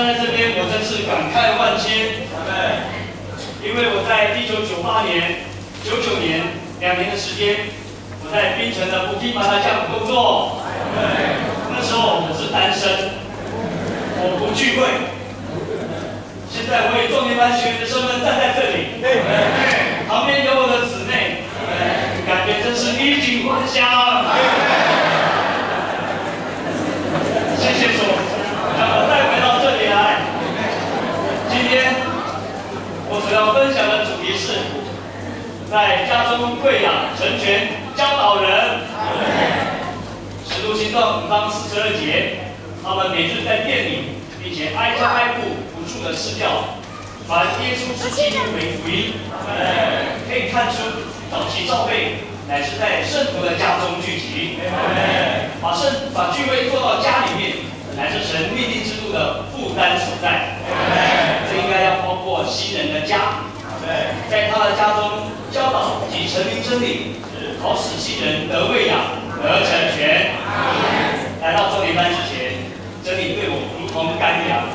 站在这边，我真是感慨万千。因为我在一九九八年、九九年两年的时间，我在槟城的布基马拉酱工作。那时候我是单身，我不聚会。现在我以重点班学员的身份站在这里，旁边有我的姊妹，感觉真是衣锦还乡。谢谢主，将我带回到这里来。今天我主要分享的主题是，在家中跪养成全教导人。使徒行动五章四十二节，他们每日在店里，并且挨家挨户不住的施教，传耶稣之基督为福音。可以看出早期教会乃是在圣徒的家中聚集，把圣把聚会做到家里面，乃是神命定之路的负担所在。这应该要包括新人的家，在他的家中教导及陈明真理，好使新人得喂养。得成全。来到重点班之前，真理对我如同干粮，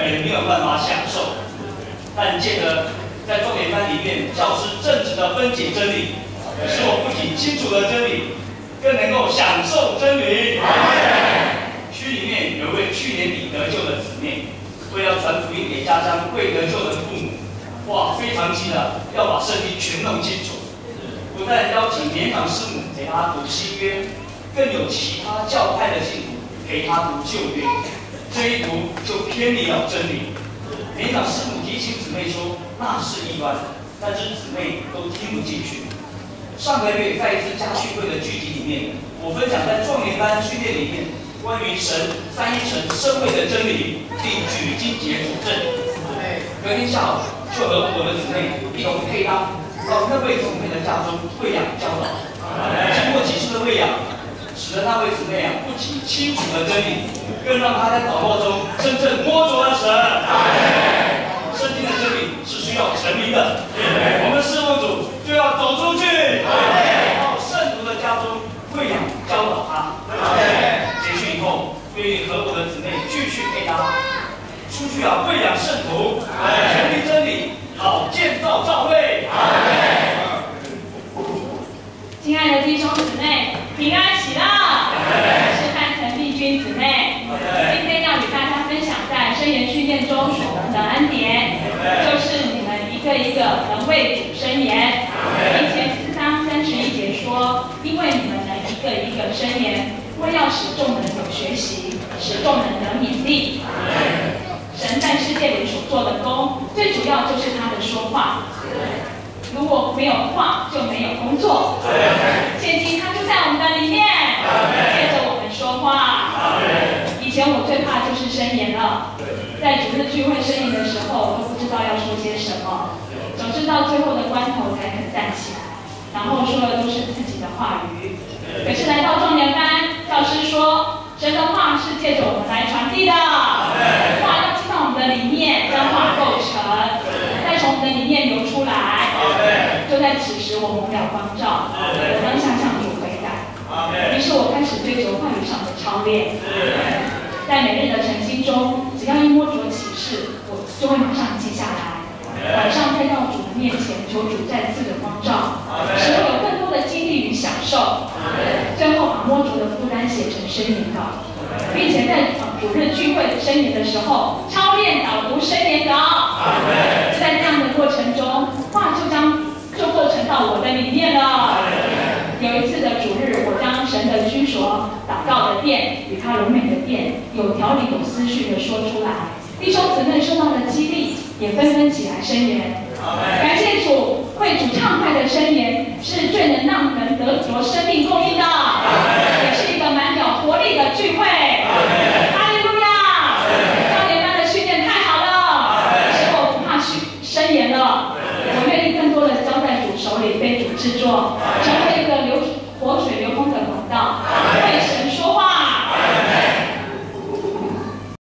也没有办法享受。但借着在重点班里面，教师正直的分解真理，使我不仅清楚了真理，更能够享受真理。区里面有位去年底得救的姊妹，为了传福音给家乡未得救的父母，哇，非常急的要把圣经全弄清楚。不但邀请年长师母给他读新约，更有其他教派的信徒给他读旧约。这一读就偏离了真理。年长师母提醒姊妹说那是异端，但是姊妹都听不进去。上个月在一次家训会的聚集里面，我分享在壮年班训练里面关于神三一神圣会的真理，并举经节主证。隔天下午就和我的姊妹一同配搭。到那位姊妹的家中喂养教导，经过几次的喂养，使得那位姊妹啊不仅清楚了真理，更让她在祷告中真正摸着了神。圣经的真理是需要成名的，我们侍奉主就要走出去，到圣徒的家中喂养教导他。结束以后，愿意和我的姊妹继续配搭，出去啊喂养圣徒，传递真理。好，建造教会。亲爱的弟兄姊妹，平安喜乐。我是范陈丽君姊妹，今天要与大家分享在生言训练中所得的恩典，就是你们一个一个能为主生言。以前四章三十一节说，因为你们能一个一个生言，为要使众人有学习，使众人得勉励。神在世界里所做的工，最主要就是他的说话。如果没有话，就没有工作。现今他就在我们的里面。我最怕就是申言了，在主日聚会申言的时候，都不知道要说些什么，总是到最后的关头才肯站起来，然后说的都是自己的话语。可是来到重点班，教师说，神的话是借着我们来传递的，话要。的里面将话构成，再从我们的里面流出来。就在此时，我蒙了光照，我能想象主回答。于是我开始追求话语上的操练，在每日的晨星中，只要一摸着启示，我就会马上记下来。晚上再到主的面前，求主再次的光照，使我有更多的经历与享受。最后把摸主的负担写成声言稿。并且在主日聚会声言的时候，操练导读声言稿。在这样的过程中，话就将就构成到我的里面了。与他柔美的殿，有条理、有思绪的说出来。弟兄姊妹受到了激励，也纷纷起来声援。感谢主，为主畅快的声言是最能让人得着生命供应的，也是一个满有活力的聚会。哈利路亚！少年班的训练太好了，之后不怕宣言了。我愿意更多的交在主手里，被主制作，成为。